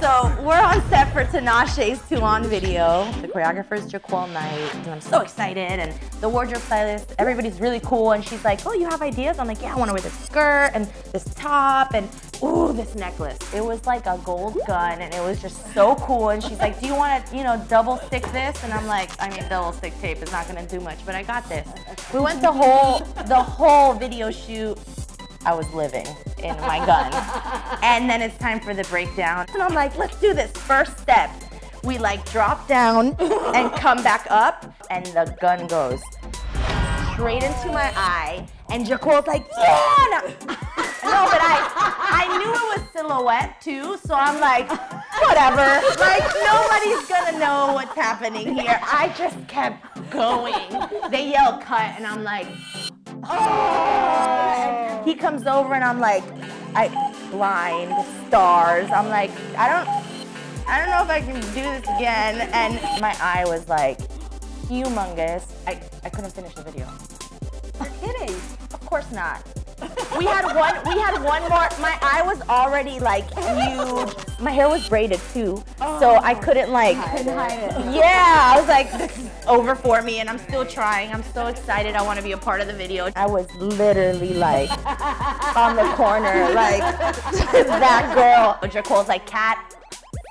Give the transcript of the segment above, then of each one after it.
So we're on set for Tinashe's 2 On video. The choreographer is Jaquel Knight, and I'm so excited. And the wardrobe stylist, everybody's really cool. And she's like, "Oh, you have ideas?" I'm like, "Yeah, I want to wear this skirt and this top and ooh, this necklace." It was like a gold gun, and it was just so cool. And she's like, "Do you want to, you know, double stick this?" And I'm like, "I mean, double stick tape is not gonna do much, but I got this." We went the whole the whole video shoot I was living in my gun. and then it's time for the breakdown. And I'm like, let's do this. First step, we like drop down and come back up, and the gun goes straight into my eye. And Jaquel's like, yeah! No, but I, I knew it was silhouette too, so I'm like, whatever. Like, nobody's gonna know what's happening here. I just kept going. They yell cut, and I'm like, oh! He comes over, and I'm like, I blind stars. I'm like, I don't, I don't know if I can do this again. And my eye was like humongous. I, I couldn't finish the video. You're kidding. Of course not. We had one. We had one more. My eye was already like huge. My hair was braided too, so I oh. couldn't like. Couldn't hide it. Yeah, I was like, this is over for me, and I'm still trying. I'm so excited. I want to be a part of the video. I was literally like on the corner, like that girl. Jaquel's like, Cat,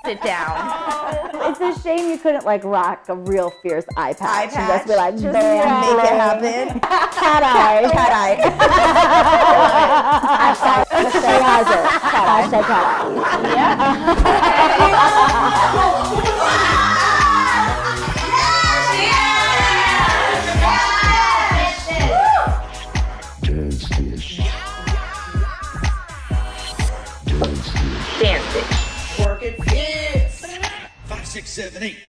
sit down. Oh. It's a shame you couldn't like rock a real fierce eye patch. Eye And just be like, patch, just make it happen. Cat eye. Cat eye. Hazard. Hashtag cat eye. Dance dish. Dance. Dance it. Work it, yes. Five, six, seven, eight.